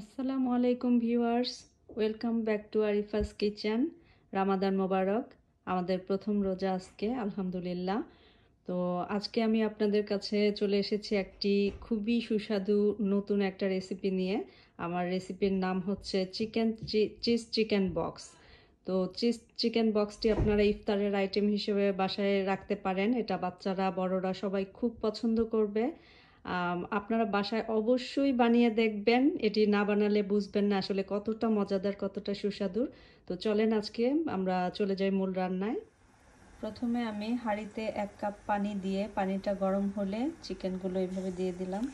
আসসালামু আলাইকুম viewers, welcome back to Arifa's kitchen, Ramadan Mubarak, আমাদের প্রথম রোজা আজকে, আলহামদুলিল্লাহ। তো আজকে আমি আপনাদের কাছে চলে এসেছি একটি খুবই সুস্বাদু নতুন একটা রেসিপি নিয়ে। আমার রেসিপির নাম হচ্ছে চিকেন চিজ চিকেন বক্স। তো চিজ চিকেন বক্সটি আপনারা ইফতারের আইটেম হিসেবে বাসায় রাখতে পারেন, এটা বাচ্চারা, বড়রা সবাই খুব পছন্দ করবে। আপনারা বাসায় অবশ্যই বানিয়ে দেখবেন। এটি না বানালে বুঝবেন না আসলে কতটা মজাদার, কতটা সুস্বাদুর। তো চলেন আজকে আমরা চলে যাই মূল রান্নায়। প্রথমে আমি হাঁড়িতে এক কাপ পানি দিয়ে পানিটা গরম হলে চিকেনগুলো এইভাবে দিয়ে দিলাম।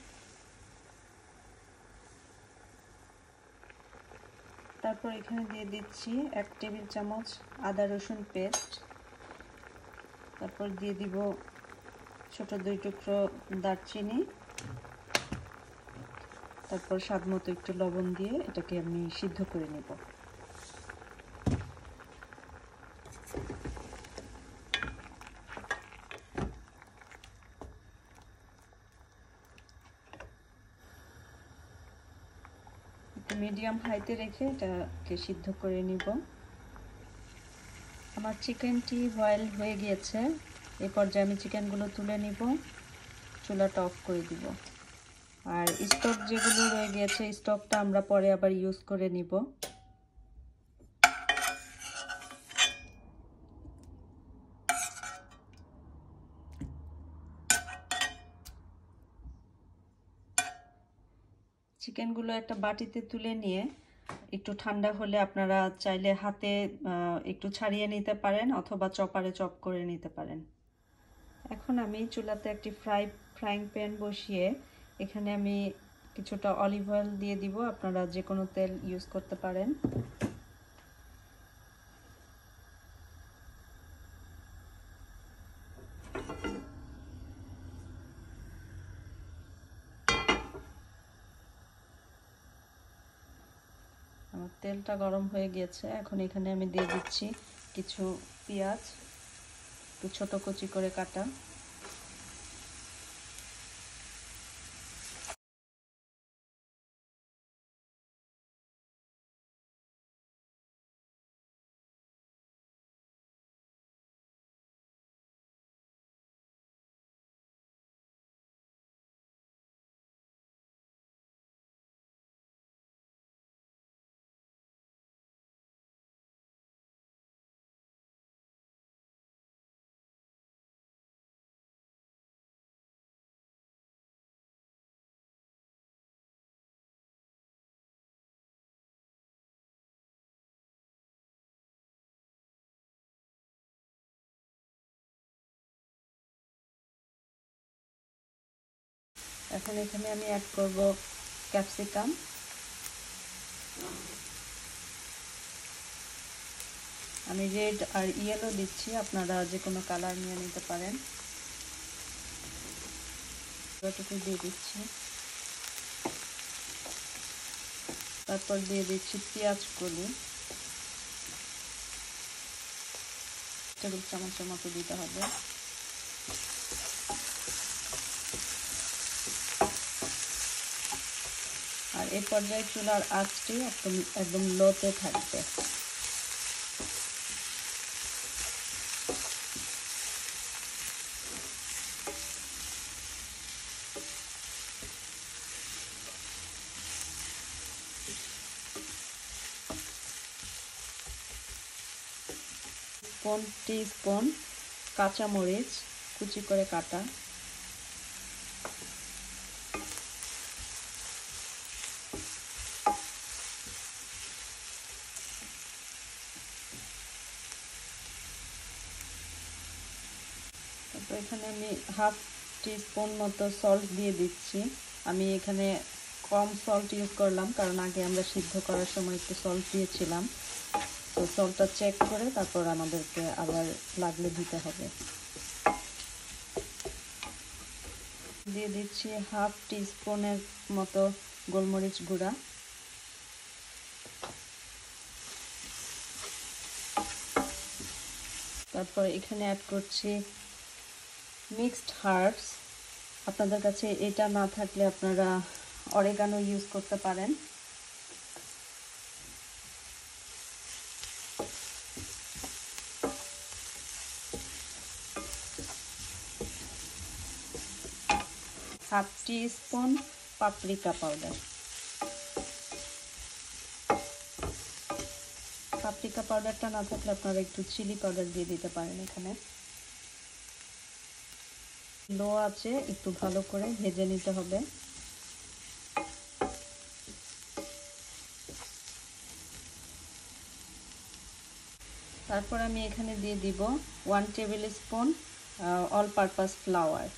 তারপর এখানে দিয়ে দিচ্ছি এক টেবিল চামচ আদা রসুন পেস্ট। তারপর দিয়ে দিব ছোট দুই টুকরো দারচিনি, তারপর স্বাদ মতো একটু লবণ দিয়ে এটাকে আমি সিদ্ধ করে নেব। মিডিয়াম হাইতে রেখে এটাকে সিদ্ধ করে নিব। আমার চিকেনটি বয়েল হয়ে গিয়েছে। এই পর্যায়ে আমি চিকেনগুলো তুলে নিব। চুলাটা অফ করে দিব। আর স্টক যেগুলো রয়ে গিয়েছে স্টকটা আমরা পরে আবার ইউজ করে নিব। চিকেনগুলো একটা বাটিতে তুলে নিয়ে একটু ঠান্ডা হলে আপনারা চাইলে হাতে একটু ছাড়িয়ে নিতে পারেন অথবা চপারে চপ করে নিতে পারেন। এখন আমি চুলাতে একটি ফ্রাই ফ্রাইং প্যান বসিয়ে এখানে আমি কিছুটা অলিভ অয়েল দিয়ে দিব। আপনারা যে কোনো তেল ইউজ করতে পারেন। আমার তেলটা গরম হয়ে গিয়েছে। এখন এখানে আমি দিয়ে দিচ্ছি কিছু পেঁয়াজ। একটু ছোট কুচি করে কাটা। এখন এখানে আমি অ্যাড করব ক্যাপসিকাম আমি রেড আর ইয়েলো দিচ্ছি, আপনারা যে কোনো কালার নিয়ে নিতে পারেন। এতটুকু দিয়ে দিচ্ছি। তারপর দিয়ে দিচ্ছি পেঁয়াজ কলি। টেবিল চামচের মতো দিতে হবে। এই পর্যায়ে চুলার আঁচটি একদম একদম লোতে থাকবে। স্পুন, টি স্পুন, কাঁচামরিচ, কুচি করে কাটা। এখানে আমি হাফ টিস্পুন মতো সল্ট দিয়ে দিচ্ছি। আমি এখানে কম সল্ট ইউজ করলাম, কারণ আগে আমরা সিদ্ধ করার সময় একটু সল্ট দিয়েছিলাম। তো সল্টটা চেক করে তারপর আমাদেরকে আবার লাগলে দিতে হবে। দিয়ে দিচ্ছি হাফ টিস্পুনের মতো গোলমরিচ গুঁড়া। তারপর এখানে অ্যাড করছি মিক্সড হার্বস। আপনাদের কাছে এটা না থাকলে আপনারা অরেগানো ইউজ করতে পারেন। Half teaspoon paprika powder. Paprika পাউডারটা না থাকলে আপনারা একটু চিলি পাউডার দিয়ে দিতে পারেন এখানে। লো আছে, একটু ভালো করে ভেজে নিতে হবে। তারপর আমি এখানে দিয়ে দিব one tablespoon all purpose flour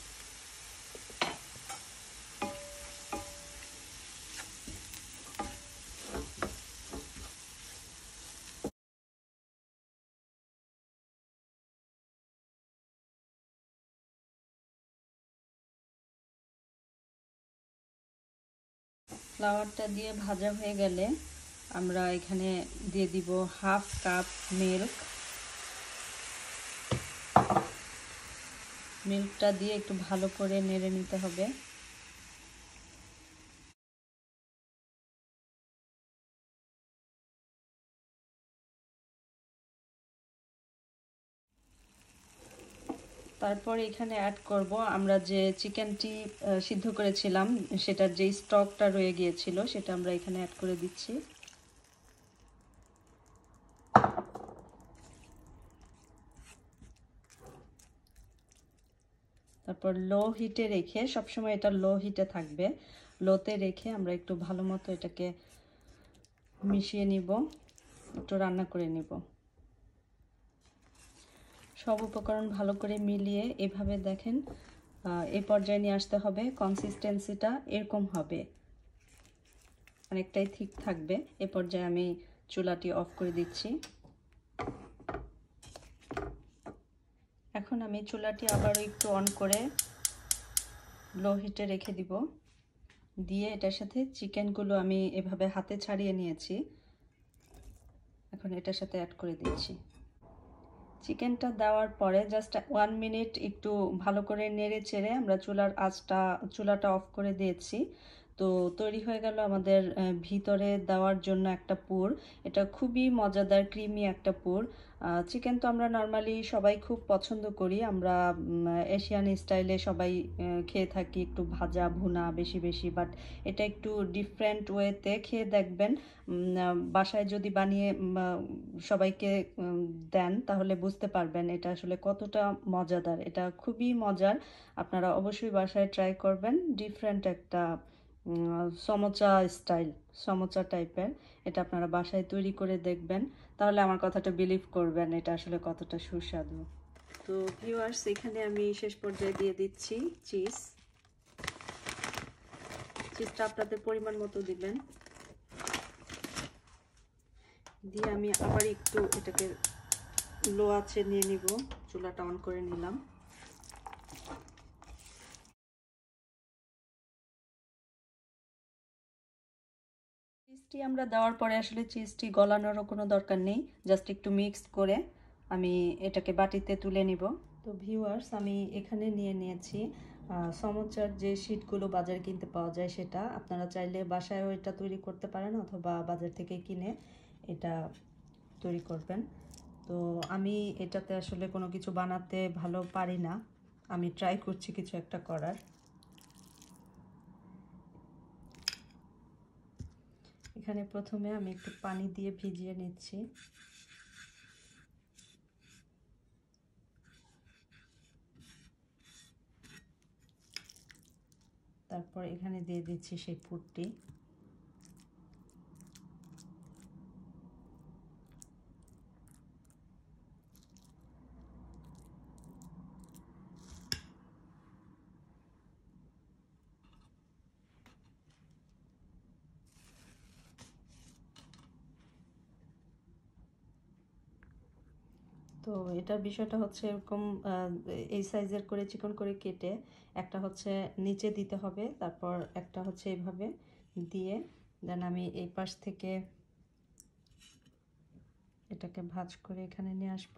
ফ্লাওয়ারটা দিয়ে ভাজা হয়ে গেলে আমরা এখানে দিয়ে দিব হাফ কাপ মিল্ক। মিল্কটা দিয়ে একটু ভালো করে নেড়ে নিতে হবে। তারপর এখানে অ্যাড করব, আমরা যে চিকেনটি সিদ্ধ করেছিলাম, সেটার যে স্টকটা রয়ে গিয়েছিল, সেটা আমরা এখানে অ্যাড করে দিচ্ছি। তারপর লো হিটে রেখে, সবসময় এটা লো হিটে থাকবে। লোতে রেখে আমরা একটু ভালো মতো এটাকে মিশিয়ে নিব, একটু রান্না করে নিব। সব উপকরণ ভালো করে মিলিয়ে এভাবে দেখেন এ পর্যায়ে নিয়ে আসতে হবে। কনসিস্টেন্সিটা এরকম হবে। অনেকটাই ঠিক থাকবে। এ পর্যায়ে আমি চুলাটি অফ করে দিচ্ছি। এখন আমি চুলাটি আবারও একটু অন করে লো হিটে রেখে দিব। দিয়ে এটার সাথে চিকেনগুলো আমি এভাবে হাতে ছাড়িয়ে নিয়েছি। এখন এটার সাথে অ্যাড করে দিচ্ছি। চিকেনটা দেওয়ার পরে জাস্ট ওয়ান মিনিট একটু ভালো করে নেড়ে চেড়ে আমরা চুলার আঁচটা, চুলাটা অফ করে দিয়েছি। তো তৈরি হয়ে গেল আমাদের ভিতরে দেওয়ার জন্য একটা পুর। এটা খুবই মজাদার ক্রিমি একটা পুর। চিকেন তো আমরা নর্মালি সবাই খুব পছন্দ করি। আমরা এশিয়ান স্টাইলে সবাই খেয়ে থাকি একটু ভাজা, ভুনা বেশি বেশি বাট এটা একটু ডিফারেন্ট ওয়েতে খেয়ে দেখবেন। বাসায় যদি বানিয়ে সবাইকে দেন, তাহলে বুঝতে পারবেন এটা আসলে কতটা মজাদার। এটা খুবই মজার। আপনারা অবশ্যই বাসায় ট্রাই করবেন। ডিফারেন্ট একটা সমোচা স্টাইল সমচা টাইপের এটা আপনারা বাসায় তৈরি করে দেখবেন। তাহলে আমার কথাটা বিলিভ করবেন, এটা আসলে কতটা সুস্বাদু। তো ভিউয়ার্স এখানে আমি শেষ পর্যায়ে দিয়ে দিচ্ছি চিজ চিজটা আপনাদের পরিমাণ মতো দিবেন। দিয়ে আমি আবার একটু এটাকে লো আছে নিয়ে নিব। চুলাটা অন করে নিলাম। চিজটি আমরা দেওয়ার পরে আসলে চিজটি গলানোরও কোনো দরকার নেই। জাস্ট একটু মিক্স করে আমি এটাকে বাটিতে তুলে নিব। তো ভিউয়ার্স আমি এখানে নিয়ে নিয়েছি সমোচার যে শিটগুলো বাজারে কিনতে পাওয়া যায় সেটা। আপনারা চাইলে বাসায়ও এটা তৈরি করতে পারেন অথবা বাজার থেকে কিনে এটা তৈরি করবেন। তো আমি এটাতে আসলে কোনো কিছু বানাতে ভালো পারি না। আমি ট্রাই করছি কিছু একটা করার। এখানে প্রথমে আমি একটু পানি দিয়ে ভিজিয়ে নিচ্ছি। তারপর এখানে দিয়ে দিচ্ছি সেই পুরটি। তো এটার বিষয়টা হচ্ছে এরকম এই সাইজের করে চিকন করে কেটে একটা হচ্ছে নিচে দিতে হবে, তারপর একটা হচ্ছে এইভাবে দিয়ে দেন আমি এই পাশ থেকে এটাকে ভাজ করে এখানে নিয়ে আসব।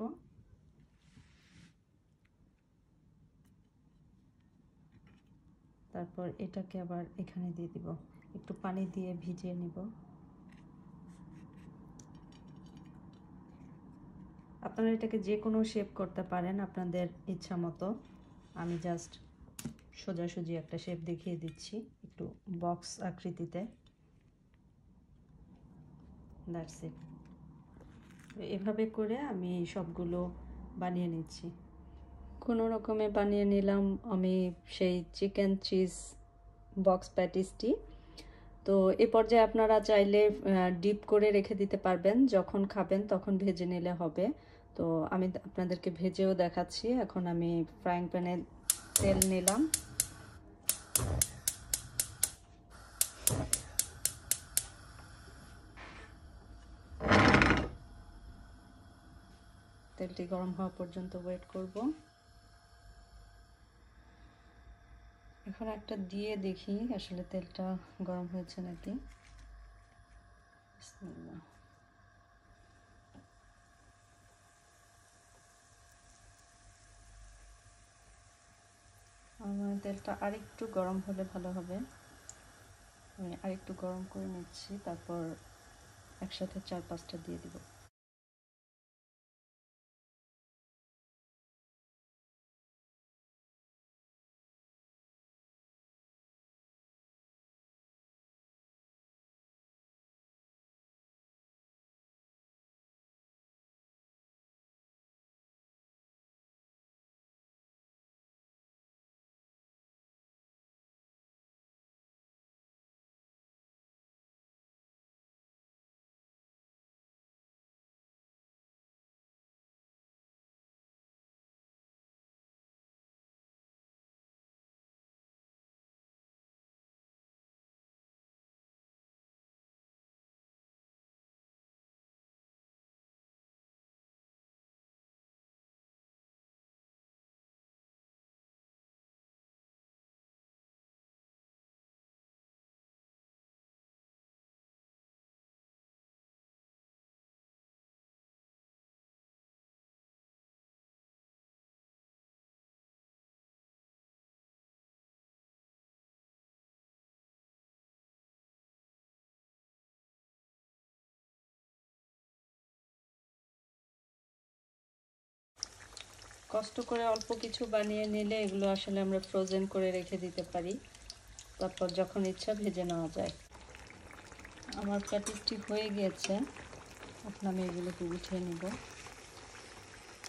তারপর এটাকে আবার এখানে দিয়ে দিব। একটু পানি দিয়ে ভিজিয়ে নিব। আপনারা এটাকে যে কোনো শেপ করতে পারেন আপনাদের ইচ্ছা মতো। আমি জাস্ট সোজাসুজি একটা শেপ দেখিয়ে দিচ্ছি একটু বক্স আকৃতিতে। এভাবে করে আমি সবগুলো বানিয়ে নিচ্ছি। কোনো রকমে বানিয়ে নিলাম আমি সেই চিকেন চিজ বক্স প্যাটিসটি তো এ পর্যায়ে আপনারা চাইলে ডিপ করে রেখে দিতে পারবেন। যখন খাবেন তখন ভেজে নিলে হবে। তো আমি আপনাদেরকে ভেজেও দেখাচ্ছি। এখন আমি ফ্রাইং প্যানে তেল নিলাম। তেলটি গরম হওয়া পর্যন্ত ওয়েট করব। এখন একটা দিয়ে দেখি আসলে তেলটা গরম হয়েছে নাকি। আমার তেলটা আরেকটু গরম হলে ভালো হবে। আমি আরেকটু গরম করে নিচ্ছি, তারপর একসাথে চার পাঁচটা দিয়ে দিব। কষ্ট করে অল্প কিছু বানিয়ে নিলে এগুলো আসলে আমরা ফ্রোজেন করে রেখে দিতে পারি। তারপর যখন ইচ্ছা ভেজে নেওয়া যায়। আমার প্যাটিসটি হয়ে গিয়েছে। এখন আমি এগুলোকে উঠিয়ে নেব।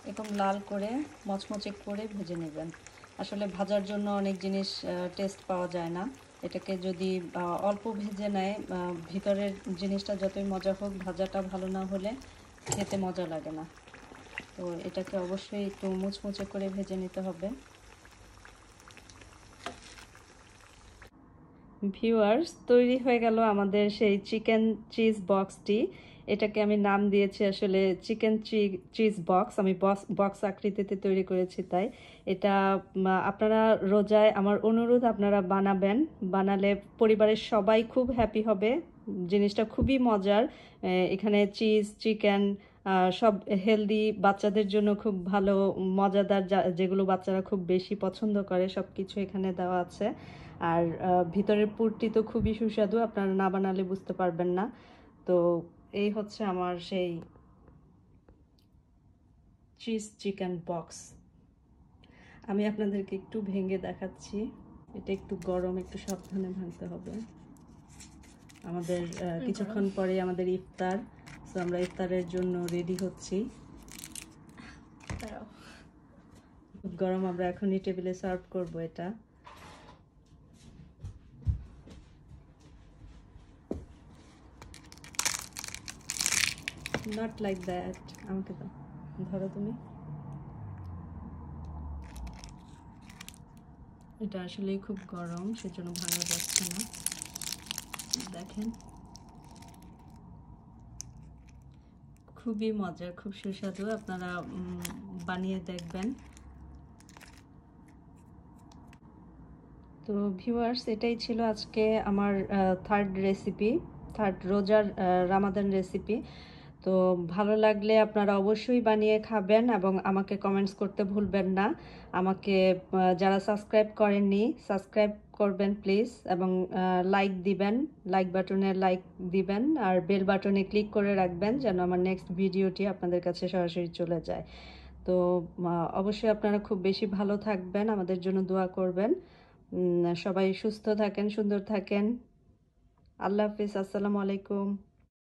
এরকম লাল করে, মচমচে করে ভেজে নেবেন। আসলে ভাজার জন্য অনেক জিনিস টেস্ট পাওয়া যায় না। এটাকে যদি অল্প ভেজে নেয় ভিতরের জিনিসটা যতই মজা হোক, ভাজাটা ভালো না হলে খেতে মজা লাগে না। তো এটাকে অবশ্যই একটু মুচমুচে করে ভেজে নিতে হবে। ভিউয়ার্স, তৈরি হয়ে গেল আমাদের সেই চিকেন চিজ বক্সটি। এটাকে আমি নাম দিয়েছি আসলে চিকেন চিজ বক্স। আমি বক্স বক্স আকৃতিতে তৈরি করেছি তাই। এটা আপনারা রোজায়, আমার অনুরোধ আপনারা বানাবেন। বানালে পরিবারের সবাই খুব হ্যাপি হবে। জিনিসটা খুবই মজার। এখানে চিজ, চিকেন সব হেলদি বাচ্চাদের জন্য খুব ভালো মজাদার যেগুলো বাচ্চারা খুব বেশি পছন্দ করে সব কিছু এখানে দেওয়া আছে। আর ভিতরের পুরটি তো খুবই সুস্বাদু আপনারা না বানালে বুঝতে পারবেন না। তো এই হচ্ছে আমার সেই চিজ চিকেন বক্স আমি আপনাদেরকে একটু ভেঙে দেখাচ্ছি। এটা একটু গরম একটু সাবধানে ভাঙতে হবে। আমাদের কিছুক্ষণ পরে আমাদের ইফতার। তো আমরা ইফতারের জন্য রেডি হচ্ছি। খুব গরম আমরা এখনই টেবিলে সার্ভ করব এটা। নট লাইক দ্যাট আমাকে দাও। ধরো তুমি। এটা আসলেই খুব গরম সেজন্য ভাঙা যাচ্ছে না। দেখেন। খুবই মজার, খুব সুস্বাদু। আপনারা বানিয়ে দেখবেন। তো ভিউয়ার্স এটাই ছিল আজকে আমার থার্ড রেসিপি থার্ড রোজার রামাদান রেসিপি তো ভালো লাগলে আপনারা অবশ্যই বানিয়ে খাবেন এবং আমাকে কমেন্টস করতে ভুলবেন না। আমাকে যারা সাবস্ক্রাইব করেননি সাবস্ক্রাইব করবেন প্লিজ এবং লাইক দিবেন লাইক বাটনে লাইক দিবেন আর বেল বাটনে ক্লিক করে রাখবেন যেন আমার নেক্সট ভিডিওটি আপনাদের কাছে সরাসরি চলে যায়। তো অবশ্যই আপনারা খুব বেশি ভালো থাকবেন, আমাদের জন্য দোয়া করবেন। সবাই সুস্থ থাকেন, সুন্দর থাকেন। আল্লাহ হাফিজ, আসসালামু আলাইকুম।